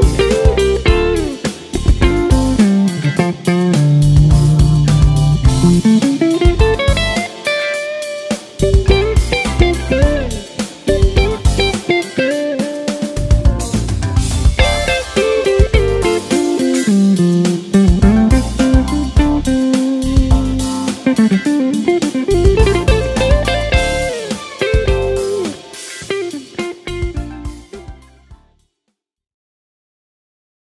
Bye.